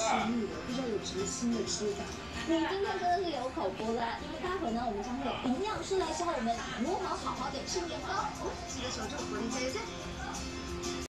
吃腻了，不知道有什么新的吃法。你今天真的是有口福了，因为待会呢，我们将会有营养师来教我们如何好好的吃年糕。记得守住火力加油站。